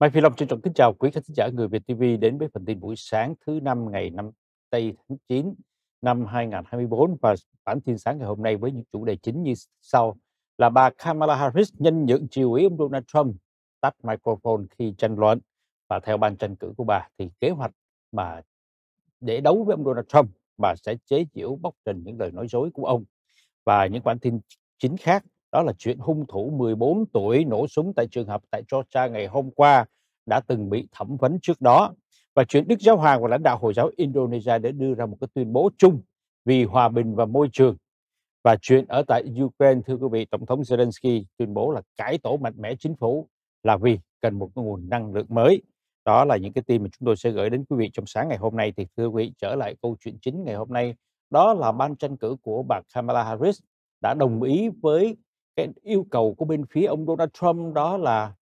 Mai Phi Long trân trọng kính chào quý khán giả người Việt TV đến với phần tin buổi sáng thứ năm ngày 5 tây tháng 9 năm 2024 và bản tin sáng ngày hôm nay với những chủ đề chính như sau. Là bà Kamala Harris nhân nhượng chiều ý ông Donald Trump, tắt microphone khi tranh luận. Và theo ban tranh cử của bà thì kế hoạch mà để đấu với ông Donald Trump, bà sẽ chế giễu bóc trần những lời nói dối của ông. Và những bản tin chính khác đó là chuyện hung thủ 14 tuổi nổ súng tại trường học tại Georgia ngày hôm qua đã từng bị thẩm vấn trước đó. Và chuyện Đức Giáo Hoàng và lãnh đạo Hồi giáo Indonesia đã đưa ra một cái tuyên bố chung vì hòa bình và môi trường. Và chuyện ở tại Ukraine, thưa quý vị, Tổng thống Zelensky tuyên bố là cải tổ mạnh mẽ chính phủ là vì cần một cái nguồn năng lượng mới. Đó là những cái tin mà chúng tôi sẽ gửi đến quý vị trong sáng ngày hôm nay. Thì thưa quý vị, trở lại câu chuyện chính ngày hôm nay, đó là ban tranh cử của bà Kamala Harris đã đồng ý với cái yêu cầu của bên phía ông Donald Trump đó là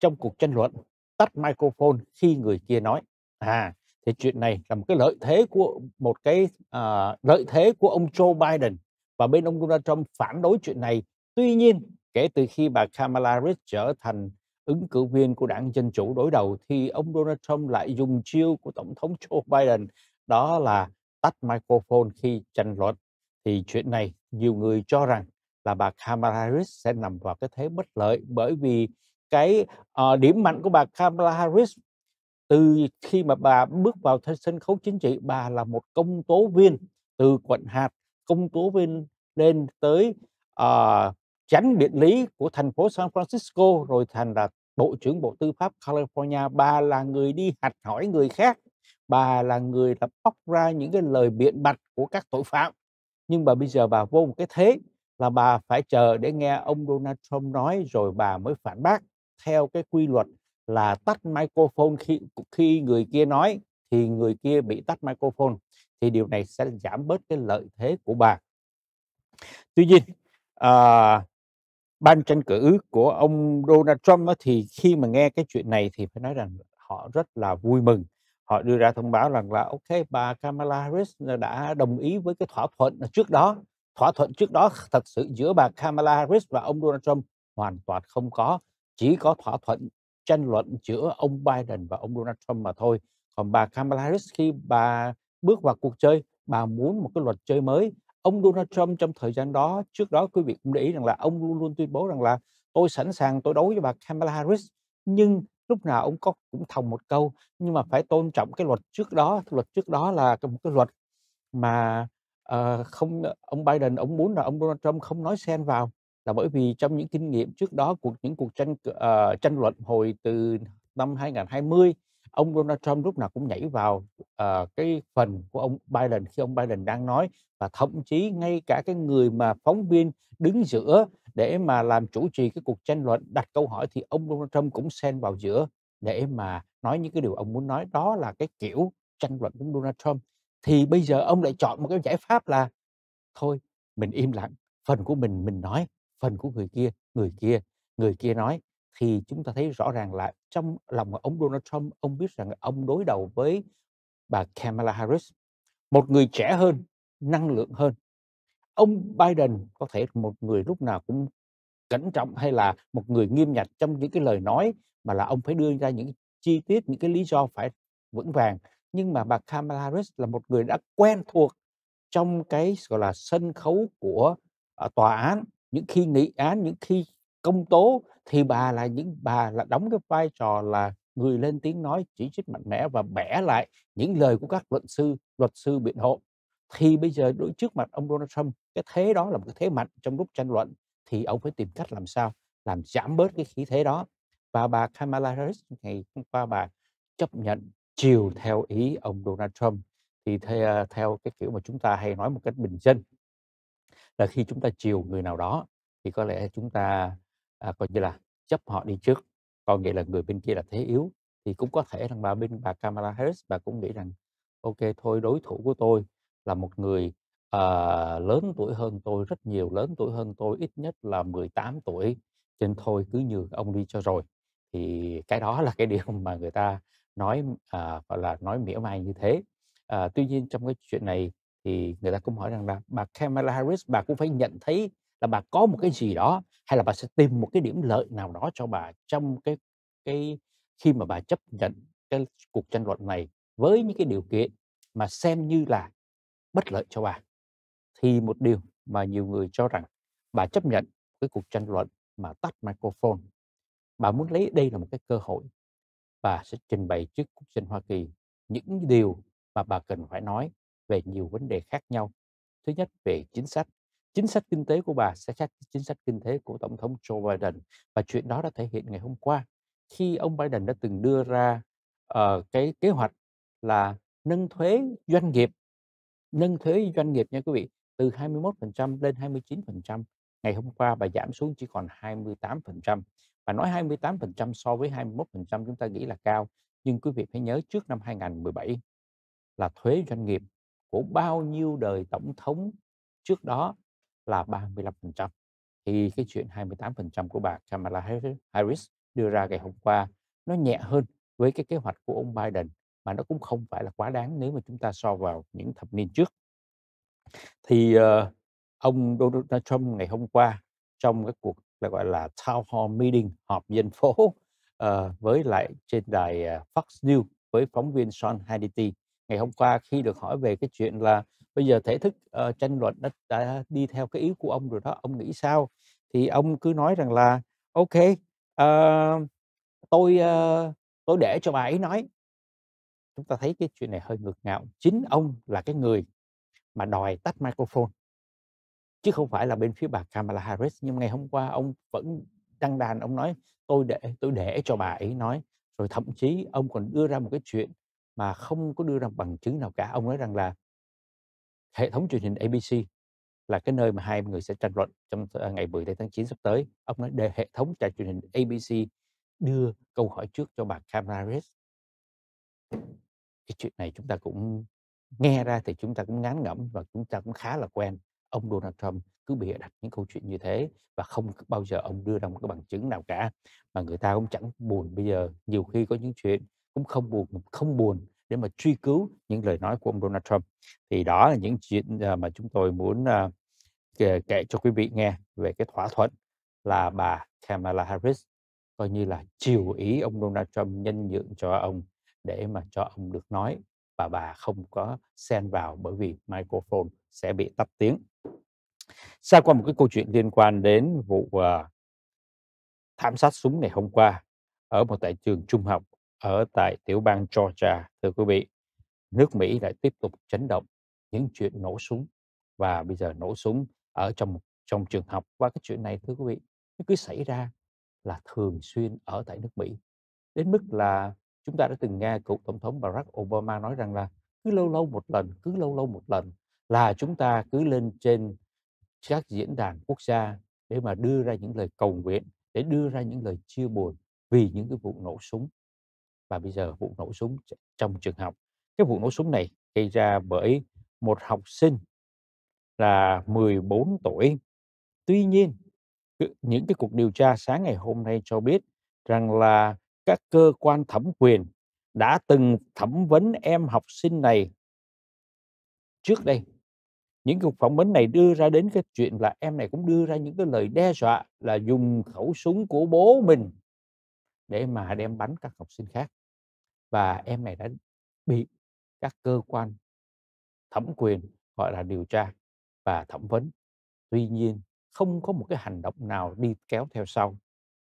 trong cuộc tranh luận tắt microphone khi người kia nói. À thì chuyện này là một cái lợi thế của một cái à, lợi thế của ông Joe Biden và bên ông Donald Trump phản đối chuyện này. Tuy nhiên kể từ khi bà Kamala Harris trở thành ứng cử viên của đảng Dân Chủ đối đầu thì ông Donald Trump lại dùng chiêu của Tổng thống Joe Biden đó là tắt microphone khi tranh luận. Thì chuyện này nhiều người cho rằng là bà Kamala Harris sẽ nằm vào cái thế bất lợi bởi vì cái uh, điểm mạnh của bà Kamala Harris từ khi mà bà bước vào sân khấu chính trị bà là một công tố viên từ quận hạt công tố viên lên tới uh, chánh điện lý của thành phố San Francisco rồi thành là bộ trưởng bộ tư pháp California. Bà là người đi hạch hỏi người khác bà là người là bóc ra những cái lời biện bạch của các tội phạm. Nhưng mà bây giờ bà vô một cái thế là bà phải chờ để nghe ông Donald Trump nói rồi bà mới phản bác theo cái quy luật là tắt microphone khi khi người kia nói thì người kia bị tắt microphone thì điều này sẽ giảm bớt cái lợi thế của bà. Tuy nhiên à, ban tranh cử của ông Donald Trump thì khi mà nghe cái chuyện này thì phải nói rằng họ rất là vui mừng. Họ đưa ra thông báo rằng là ok bà Kamala Harris đã đồng ý với cái thỏa thuận trước đó. Thỏa thuận trước đó thật sự giữa bà Kamala Harris và ông Donald Trump hoàn toàn không có chỉ có thỏa thuận tranh luận giữa ông Biden và ông Donald Trump mà thôi. Còn bà Kamala Harris khi bà bước vào cuộc chơi, bà muốn một cái luật chơi mới. Ông Donald Trump trong thời gian đó, trước đó quý vị cũng để ý rằng là ông luôn luôn tuyên bố rằng là tôi sẵn sàng tôi đấu với bà Kamala Harris. Nhưng lúc nào ông có cũng thòng một câu nhưng mà phải tôn trọng cái luật trước đó. Cái luật trước đó là một cái luật mà uh, không ờ, ông Biden ông muốn là ông Donald Trump không nói xen vào là bởi vì trong những kinh nghiệm trước đó cuộc những cuộc tranh uh, tranh luận hồi từ năm 2020 ông Donald Trump lúc nào cũng nhảy vào uh, cái phần của ông Biden khi ông Biden đang nói và thậm chí ngay cả cái người mà phóng viên đứng giữa để mà làm chủ trì cái cuộc tranh luận đặt câu hỏi thì ông Donald Trump cũng xen vào giữa để mà nói những cái điều ông muốn nói. Đó là cái kiểu tranh luận của Donald Trump thì bây giờ ông lại chọn một cái giải pháp là, thôi, mình im lặng, phần của mình mình nói, phần của người kia người kia người kia nói. Thì chúng ta thấy rõ ràng là trong lòng của ông Donald Trump, ông biết rằng ông đối đầu với bà Kamala Harris, một người trẻ hơn, năng lượng hơn. Ông Biden có thể một người lúc nào cũng cẩn trọng hay là một người nghiêm nhặt trong những cái lời nói mà là ông phải đưa ra những chi tiết, những cái lý do phải vững vàng nhưng mà bà Kamala Harris là một người đã quen thuộc trong cái gọi là sân khấu của uh, tòa án. Những khi nghị án những khi công tố thì bà là những bà là đóng cái vai trò là người lên tiếng nói chỉ trích mạnh mẽ và bẻ lại những lời của các luận sư luật sư biện hộ. Thì bây giờ đối trước mặt ông Donald Trump cái thế đó là một cái thế mạnh trong lúc tranh luận thì ông phải tìm cách làm sao làm giảm bớt cái khí thế đó. Và bà Kamala Harris ngày hôm qua bà chấp nhận chiều theo ý ông Donald Trump thì theo, ờ, theo cái kiểu mà chúng ta hay nói một cách bình dân là khi chúng ta chiều người nào đó thì có lẽ chúng ta à, coi như là chấp họ đi trước. Còn nghĩa là người bên kia là thế yếu thì cũng có thể rằng bà bên bà Kamala Harris bà cũng nghĩ rằng ok thôi đối thủ của tôi là một người uh, lớn tuổi hơn tôi rất nhiều lớn tuổi hơn tôi ít nhất là 18 tuổi trên thôi cứ nhường ông đi cho rồi. Thì cái đó là cái điều mà người ta nói à, gọi là nói mỉa mai như thế à, tuy nhiên trong cái chuyện này thì người ta cũng hỏi rằng là bà Kamala Harris bà cũng phải nhận thấy là bà có một cái gì đó hay là bà sẽ tìm một cái điểm lợi nào đó cho bà trong cái cái khi mà bà chấp nhận cái cuộc tranh luận này với những cái điều kiện mà xem như là bất lợi cho bà, thì một điều mà nhiều người cho rằng bà chấp nhận cái cuộc tranh luận mà tắt microphone. Bà muốn lấy đây là một cái cơ hội, bà sẽ trình bày trước quốc dân Hoa Kỳ những điều mà bà cần phải nói về nhiều vấn đề khác nhau. Thứ nhất về chính sách, chính sách kinh tế của bà sẽ khác chính sách kinh tế của Tổng thống Joe Biden và chuyện đó đã thể hiện ngày hôm qua khi ông Biden đã từng đưa ra uh, cái kế hoạch là nâng thuế doanh nghiệp, nâng thuế doanh nghiệp nha quý vị, từ 21% lên 29%. Ngày hôm qua bà giảm xuống chỉ còn 28% và nói 28% so với 21% chúng ta nghĩ là cao, nhưng quý vị phải nhớ trước năm 2017 là thuế doanh nghiệp của bao nhiêu đời tổng thống trước đó là 35%. Thì cái chuyện 28% của bà Kamala Harris Harris đưa ra ngày hôm qua nó nhẹ hơn với cái kế hoạch của ông Biden mà nó cũng không phải là quá đáng nếu mà chúng ta so vào những thập niên trước. Thì uh, ông Donald Trump ngày hôm qua trong cái cuộc là gọi là town hall meeting họp dân phố uh, với lại trên đài à, Fox News với phóng viên Sean Hannity. Ngày hôm qua khi được hỏi về cái chuyện là bây giờ thể thức uh, tranh luận đã, đã đi theo cái ý của ông rồi đó ông nghĩ sao? Thì ông cứ nói rằng là ok uh, tôi uh, tôi để cho bà ấy nói. Chúng ta thấy cái chuyện này hơi ngược ngạo. Chính ông là cái người mà đòi tắt microphone chứ không phải là bên phía bà Kamala Harris. Nhưng ngày hôm qua ông vẫn đăng đàn, ông nói, tôi để tôi để cho bà ấy nói. Rồi thậm chí ông còn đưa ra một cái chuyện mà không có đưa ra bằng chứng nào cả. Ông nói rằng là hệ thống truyền hình ABC là cái nơi mà hai người sẽ tranh luận trong ờ, ngày 10 tháng 9 sắp tới. Ông nói để hệ thống trại truyền hình ABC đưa câu hỏi trước cho bà Kamala Harris. Cái chuyện này chúng ta cũng nghe ra thì chúng ta cũng ngán ngẩm và chúng ta cũng khá là quen ông Donald Trump cứ bịa đặt những câu chuyện như thế và không bao giờ ông đưa ra một cái bằng chứng nào cả mà người ta cũng chẳng buồn bây giờ nhiều khi có những chuyện cũng không buồn không buồn để mà truy cứu những lời nói của ông Donald Trump thì đó là những chuyện à, mà chúng tôi muốn à, kể, kể cho quý vị nghe về cái thỏa thuận là bà Kamala Harris coi như là chiều ý ông Donald Trump nhân nhượng cho ông để mà cho ông được nói và bà không có xen vào bởi vì microphone sẽ bị tắt tiếng. Xa qua một cái câu chuyện liên quan đến vụ uh, thảm sát súng ngày hôm qua ở một tại trường trung học ở tại tiểu bang Georgia, thưa quý vị, nước Mỹ lại tiếp tục chấn động những chuyện nổ súng và bây giờ nổ súng ở trong trong trường học. Và cái chuyện này thưa quý vị nó cứ xảy ra là thường xuyên ở tại nước Mỹ. Đến mức là chúng ta đã từng nghe cựu tổng thống Barack Obama nói rằng là cứ lâu lâu một lần cứ lâu lâu một lần là chúng ta cứ lên trên các diễn đàn quốc gia để mà đưa ra những lời cầu nguyện, để đưa ra những lời chia buồn vì những cái vụ nổ súng. Và bây giờ vụ nổ súng trong trường học. Cái vụ nổ súng này gây ra bởi một học sinh là 14 tuổi. Tuy nhiên những cái cuộc điều tra sáng ngày hôm nay cho biết rằng là các cơ quan thẩm quyền đã từng thẩm vấn em học sinh này trước đây những cuộc phỏng vấn này đưa ra đến cái chuyện là em này cũng đưa ra những cái lời đe dọa là dùng khẩu súng của bố mình để mà đem bắn các học sinh khác. Và em này đã bị các cơ quan thẩm quyền, gọi là, điều tra và thẩm vấn. Tuy nhiên, không có một cái hành động nào đi kéo theo sau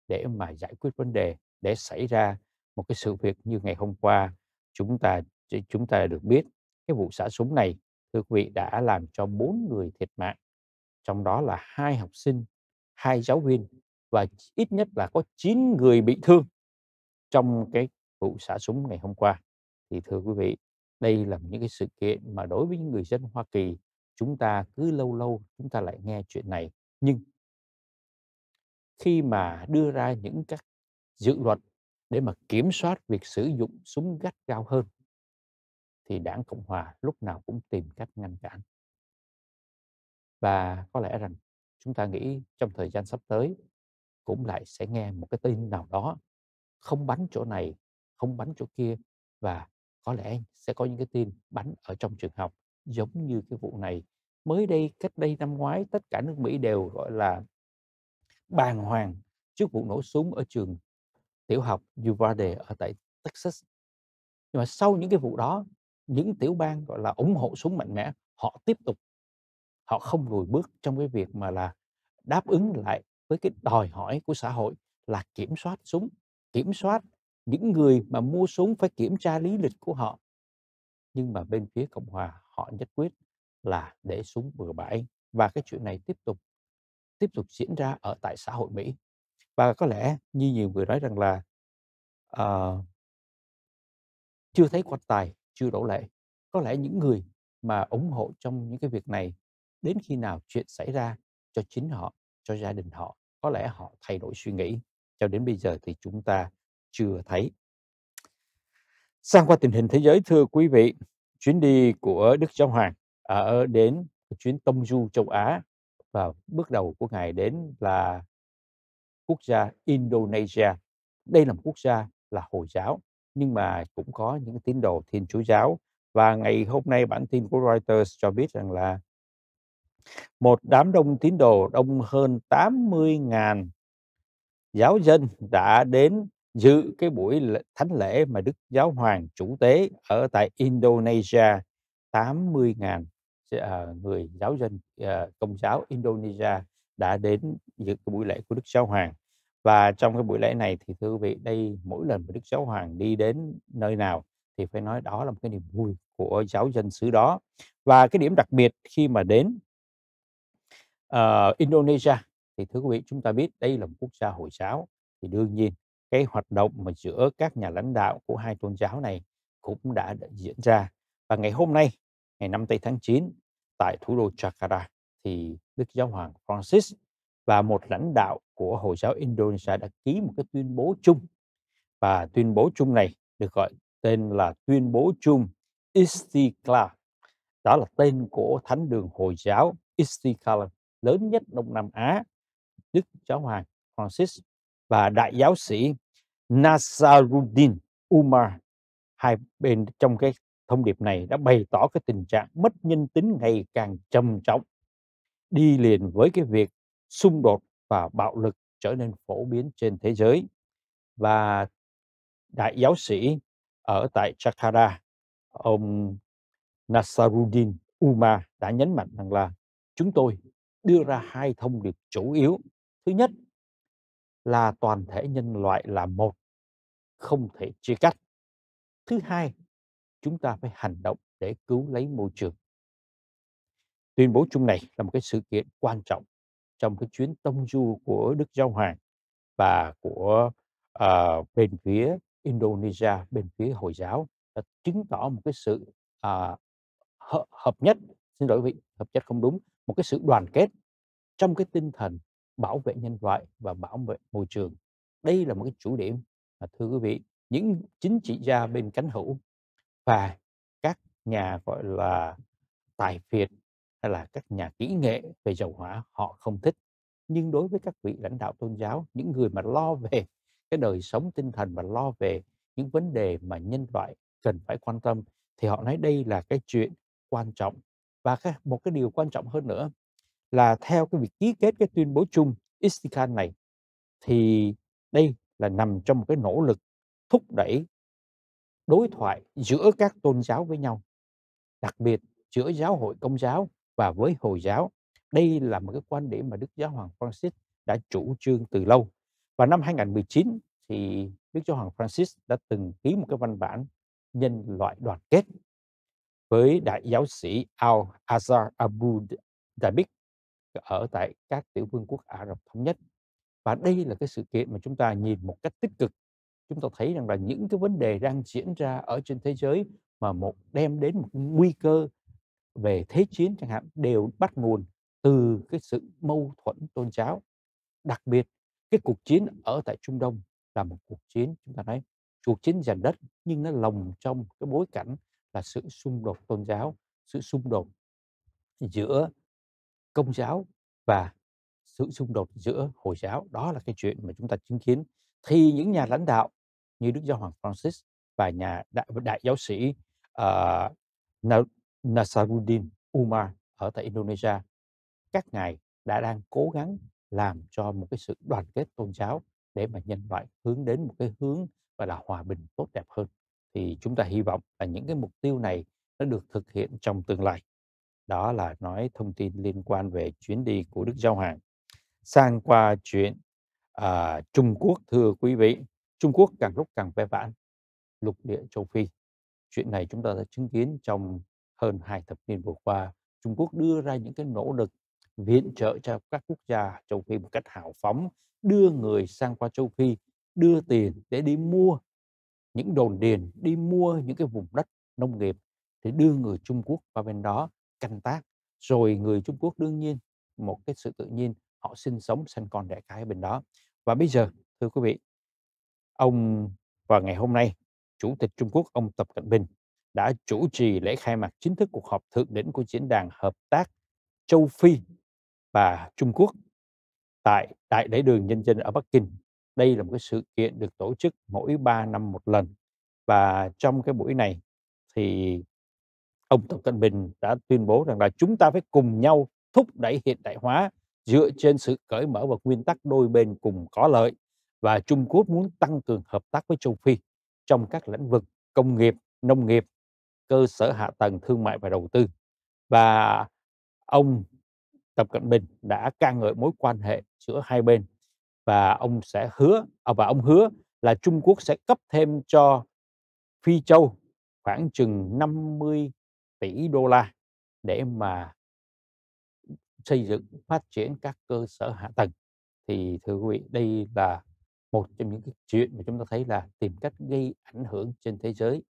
để mà giải quyết vấn đề, để xảy ra một cái sự việc như ngày hôm qua. Chúng ta chúng ta được biết cái vụ xả súng này thưa quý vị, đã làm cho bốn người thiệt mạng, trong đó là hai học sinh, hai giáo viên và ít nhất là có 9 người bị thương trong cái vụ xả súng ngày hôm qua. Thì thưa quý vị, đây là những cái sự kiện mà đối với những người dân Hoa Kỳ, chúng ta cứ lâu lâu chúng ta lại nghe chuyện này. Nhưng khi mà đưa ra những các dự luật để mà kiểm soát việc sử dụng súng gắt gao hơn thì đảng Cộng hòa lúc nào cũng tìm cách ngăn cản. Và có lẽ rằng chúng ta nghĩ trong thời gian sắp tới cũng lại sẽ nghe một cái tin nào đó không bắn chỗ này, không bắn chỗ kia và có lẽ sẽ có những cái tin bắn ở trong trường học giống như cái vụ này. Mới đây, cách đây năm ngoái, tất cả nước Mỹ đều gọi là bàng hoàng trước vụ nổ súng ở trường tiểu học Uvalde ở tại Texas. Nhưng mà sau những cái vụ đó, những tiểu bang, gọi là, ủng hộ súng mạnh mẽ, họ tiếp tục họ không lùi bước trong cái việc mà là đáp ứng lại với cái đòi hỏi của xã hội là kiểm soát súng, kiểm soát những người mà mua súng phải kiểm tra lý lịch của họ. Nhưng mà bên phía Cộng hòa họ nhất quyết là để súng bừa bãi và cái chuyện này tiếp tục tiếp tục diễn ra ở tại xã hội Mỹ. Và có lẽ như nhiều người nói rằng là, uh, chưa thấy quan tài chưa đổ lệ. Có lẽ những người mà ủng hộ trong những cái việc này, đến khi nào chuyện xảy ra cho chính họ, cho gia đình họ, có lẽ họ thay đổi suy nghĩ. Cho đến bây giờ thì chúng ta chưa thấy. Sang qua tình hình thế giới, thưa quý vị, chuyến đi của Đức Giáo Hoàng ở đến chuyến tông du châu Á và bước đầu của Ngài đến là quốc gia Indonesia. Đây là một quốc gia là Hồi giáo, nhưng mà cũng có những tín đồ Thiên Chúa giáo. Và ngày hôm nay bản tin của Reuters cho biết rằng là một đám đông tín đồ đông hơn 80.000 giáo dân đã đến dự cái buổi thánh lễ mà Đức Giáo Hoàng chủ tế ở tại Indonesia. 80.000 ờ, người giáo dân ờ, công giáo Indonesia đã đến dự cái buổi lễ của Đức Giáo Hoàng. Và trong cái buổi lễ này thì thưa quý vị, đây mỗi lần mà Đức Giáo Hoàng đi đến nơi nào thì phải nói đó là một cái niềm vui của giáo dân xứ đó. Và cái điểm đặc biệt khi mà đến uh, Indonesia thì thưa quý vị chúng ta biết đây là một quốc gia Hồi giáo thì đương nhiên cái hoạt động mà giữa các nhà lãnh đạo của hai tôn giáo này cũng đã diễn ra. Và ngày hôm nay, ngày 5 tây tháng 9 tại thủ đô Jakarta thì Đức Giáo hoàng Francis và một lãnh đạo của Hồi giáo Indonesia đã ký một cái tuyên bố chung. Và tuyên bố chung này được gọi tên là tuyên bố chung Istiqlal. Đó là tên của thánh đường Hồi giáo Istiqlal lớn nhất Đông Nam Á. Đức Giáo hoàng Francis và đại giáo sĩ Nasaruddin Umar hai bên trong cái thông điệp này đã bày tỏ cái tình trạng mất nhân tính ngày càng trầm trọng, đi liền với cái việc xung đột và bạo lực trở nên phổ biến trên thế giới. Và đại giáo sĩ ở tại Jakarta, ông Nasaruddin Umar đã nhấn mạnh rằng là chúng tôi đưa ra hai thông điệp chủ yếu. Thứ nhất là toàn thể nhân loại là một, không thể chia cắt. Thứ hai, chúng ta phải hành động để cứu lấy môi trường. Tuyên bố chung này là một cái sự kiện quan trọng trong cái chuyến tông du của Đức Giáo Hoàng và của uh, bên phía Indonesia, bên phía Hồi giáo đã chứng tỏ một cái sự uh, hợp nhất, xin lỗi vị, hợp nhất không đúng, một cái sự đoàn kết trong cái tinh thần bảo vệ nhân loại và bảo vệ môi trường. Đây là một cái chủ điểm mà thưa quý vị, những chính trị gia bên cánh hữu và các nhà gọi là tài phiệt hay là các nhà kỹ nghệ về dầu hỏa họ không thích. Nhưng đối với các vị lãnh đạo tôn giáo những người mà lo về cái đời sống tinh thần và lo về những vấn đề mà nhân loại cần phải quan tâm thì họ nói đây là cái chuyện quan trọng. Và cái, một cái điều quan trọng hơn nữa là theo cái việc ký kết cái tuyên bố chung Istiqlal này thì đây là nằm trong một cái nỗ lực thúc đẩy đối thoại giữa các tôn giáo với nhau đặc biệt giữa giáo hội công giáo và với Hồi giáo. Đây là một cái quan điểm mà Đức Giáo hoàng Francis đã chủ trương từ lâu. Và năm 2019 thì Đức Giáo hoàng Francis đã từng ký một cái văn bản nhân loại đoàn kết với đại giáo sĩ Al Azhar Abu Dhabi ở tại các tiểu vương quốc Ả Rập thống nhất. Và đây là cái sự kiện mà chúng ta nhìn một cách tích cực. Chúng ta thấy rằng là những cái vấn đề đang diễn ra ở trên thế giới mà một, đem đến một nguy cơ về thế chiến chẳng hạn đều bắt nguồn từ cái sự mâu thuẫn tôn giáo. Đặc biệt cái cuộc chiến ở tại Trung Đông là một cuộc chiến chúng ta nói cuộc chiến giành đất nhưng nó lồng trong cái bối cảnh là sự xung đột tôn giáo sự xung đột giữa công giáo và sự xung đột giữa hồi giáo. Đó là cái chuyện mà chúng ta chứng kiến. Thì những nhà lãnh đạo như Đức Giáo hoàng Francis và nhà đại, đại giáo sĩ uh, Nasaruddin Umar ở tại Indonesia, các ngài đã đang cố gắng làm cho một cái sự đoàn kết tôn giáo để mà nhân loại hướng đến một cái hướng, và là, hòa bình tốt đẹp hơn. Thì chúng ta hy vọng là những cái mục tiêu này nó được thực hiện trong tương lai. Đó là nói thông tin liên quan về chuyến đi của Đức Giáo Hoàng. Sang qua chuyện, à, Trung Quốc, thưa quý vị, Trung Quốc càng lúc càng ve vãn lục địa châu Phi. Chuyện này chúng ta đã chứng kiến trong hơn hai thập niên vừa qua. Trung Quốc đưa ra những cái nỗ lực viện trợ cho các quốc gia châu Phi một cách hào phóng, đưa người sang qua châu Phi, đưa tiền để đi mua những đồn điền, đi mua những cái vùng đất nông nghiệp để đưa người Trung Quốc qua bên đó canh tác. Rồi người Trung Quốc đương nhiên, một cái sự tự nhiên, họ sinh sống, sinh con đẻ cái ở bên đó. Và bây giờ, thưa quý vị, ông vào ngày hôm nay, Chủ tịch Trung Quốc ông Tập Cận Bình đã chủ trì lễ khai mạc chính thức cuộc họp thượng đỉnh của Diễn đàn Hợp tác Châu Phi và Trung Quốc tại Đại lễ đường Nhân dân ở Bắc Kinh. Đây là một cái sự kiện được tổ chức mỗi 3 năm một lần. Và trong cái buổi này thì ông Tập Cận Bình đã tuyên bố rằng là chúng ta phải cùng nhau thúc đẩy hiện đại hóa dựa trên sự cởi mở và nguyên tắc đôi bên cùng có lợi và Trung Quốc muốn tăng cường hợp tác với châu Phi trong các lĩnh vực công nghiệp, nông nghiệp, cơ sở hạ tầng, thương mại và đầu tư. Và ông Tập Cận Bình đã ca ngợi mối quan hệ giữa hai bên và ông sẽ hứa à, và ông hứa là Trung Quốc sẽ cấp thêm cho Phi Châu khoảng chừng 50 tỷ đô la để mà xây dựng phát triển các cơ sở hạ tầng thì thưa quý vị đây là một trong những cái chuyện mà chúng ta thấy là tìm cách gây ảnh hưởng trên thế giới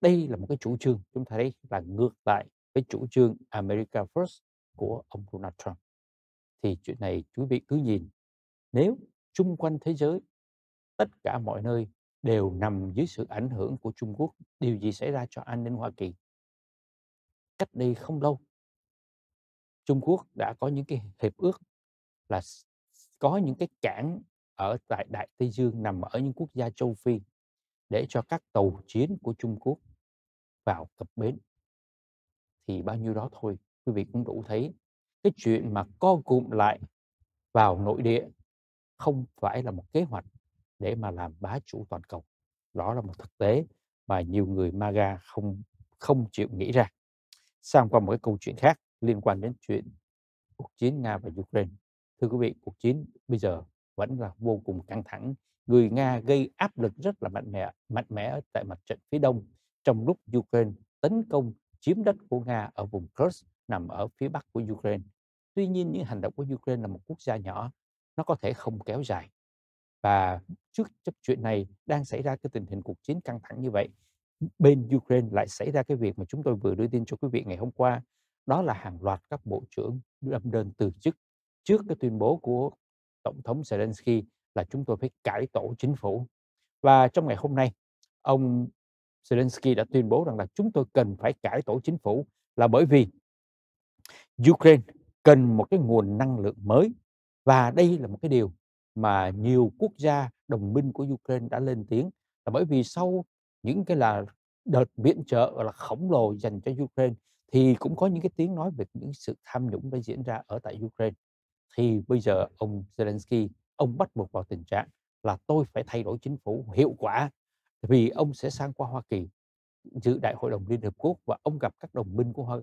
đây là một cái chủ trương chúng ta thấy là ngược lại với chủ trương America First của ông Donald Trump. Thì chuyện này quý vị cứ nhìn, nếu chung quanh thế giới, tất cả mọi nơi đều nằm dưới sự ảnh hưởng của Trung Quốc, điều gì xảy ra cho an ninh Hoa Kỳ? Cách đây không lâu, Trung Quốc đã có những cái hiệp ước là có những cái cảng ở tại Đại Tây Dương nằm ở những quốc gia châu Phi để cho các tàu chiến của Trung Quốc vào cập bến. Thì bao nhiêu đó thôi, quý vị cũng đủ thấy cái chuyện mà co cụm lại vào nội địa không phải là một kế hoạch để mà làm bá chủ toàn cầu. Đó là một thực tế mà nhiều người MAGA không không chịu nghĩ ra. Sang qua một cái câu chuyện khác liên quan đến chuyện cuộc chiến Nga và Ukraine. Thưa quý vị, cuộc chiến bây giờ vẫn là vô cùng căng thẳng. Người Nga gây áp lực rất là mạnh mẽ, mạnh mẽ tại mặt trận phía đông trong lúc Ukraine tấn công chiếm đất của Nga ở vùng Kursk nằm ở phía bắc của Ukraine. Tuy nhiên những hành động của Ukraine là một quốc gia nhỏ, nó có thể không kéo dài. Và trước chấp chuyện này đang xảy ra cái tình hình cuộc chiến căng thẳng như vậy, bên Ukraine lại xảy ra cái việc mà chúng tôi vừa đưa tin cho quý vị ngày hôm qua, đó là hàng loạt các bộ trưởng đâm đơn từ chức trước cái tuyên bố của Tổng thống Zelensky là chúng tôi phải cải tổ chính phủ. Và trong ngày hôm nay, ông Zelensky đã tuyên bố rằng là chúng tôi cần phải cải tổ chính phủ là bởi vì Ukraine cần một cái nguồn năng lượng mới. Và đây là một cái điều mà nhiều quốc gia đồng minh của Ukraine đã lên tiếng là bởi vì sau những cái là đợt viện trợ là khổng lồ dành cho Ukraine thì cũng có những cái tiếng nói về những sự tham nhũng đã diễn ra ở tại Ukraine. Thì bây giờ ông Zelensky, ông bắt buộc vào tình trạng là tôi phải thay đổi chính phủ hiệu quả vì ông sẽ sang qua Hoa Kỳ dự đại hội đồng Liên Hợp Quốc và ông gặp các đồng minh của Hoa,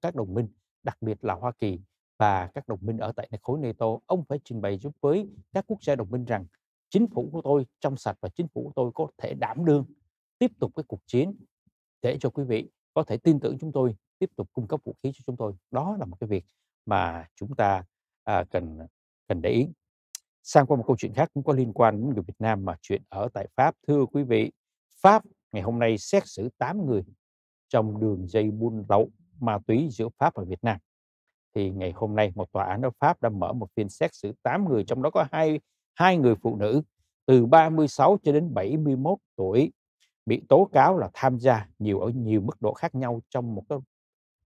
các đồng minh đặc biệt là Hoa Kỳ và các đồng minh ở tại khối NATO. Ông phải trình bày giúp với các quốc gia đồng minh rằng chính phủ của tôi trong sạch và chính phủ của tôi có thể đảm đương tiếp tục cái cuộc chiến để cho quý vị có thể tin tưởng chúng tôi tiếp tục cung cấp vũ khí cho chúng tôi. Đó là một cái việc mà chúng ta à, cần cần để ý sang qua một câu chuyện khác cũng có liên quan đến người Việt Nam mà chuyện ở tại Pháp. Thưa quý vị Pháp ngày hôm nay xét xử 8 người trong đường dây buôn lậu ma túy giữa Pháp và Việt Nam. Thì ngày hôm nay một tòa án ở Pháp đã mở một phiên xét xử 8 người trong đó có hai hai người phụ nữ từ 36 cho đến 71 tuổi bị tố cáo là tham gia nhiều ở nhiều mức độ khác nhau trong một cái uh,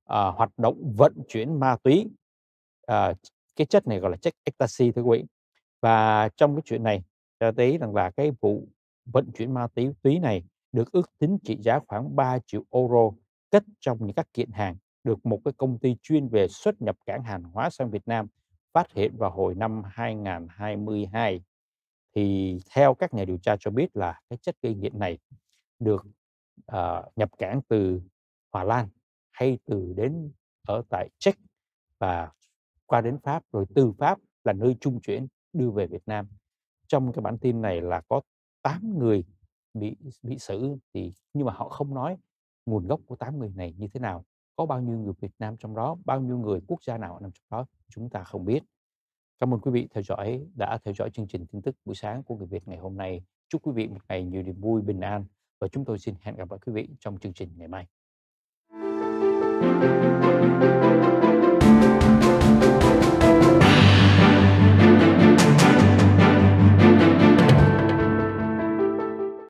hoạt động vận chuyển ma túy. Uh, cái chất này gọi là chất ecstasy thưa quý vị và trong cái chuyện này cho thấy rằng là cái vụ vận chuyển ma túy túy này được ước tính trị giá khoảng 3 triệu euro cất trong những các kiện hàng được một cái công ty chuyên về xuất nhập cảng hàng hóa sang Việt Nam phát hiện vào hồi năm 2022. thì theo các nhà điều tra cho biết là cái chất gây nghiện này được, uh, nhập cảng từ Hà Lan hay từ đến ở tại Czech và qua đến Pháp, rồi từ Pháp là nơi trung chuyển đưa về Việt Nam. Trong cái bản tin này là có 8 người bị bị xử thì nhưng mà họ không nói nguồn gốc của 8 người này như thế nào, có bao nhiêu người Việt Nam trong đó, bao nhiêu người quốc gia nào nằm trong đó, chúng ta không biết. Cảm ơn quý vị theo dõi đã theo dõi chương trình tin tức buổi sáng của người Việt ngày hôm nay. Chúc quý vị một ngày nhiều niềm vui, bình an và chúng tôi xin hẹn gặp lại quý vị trong chương trình ngày mai.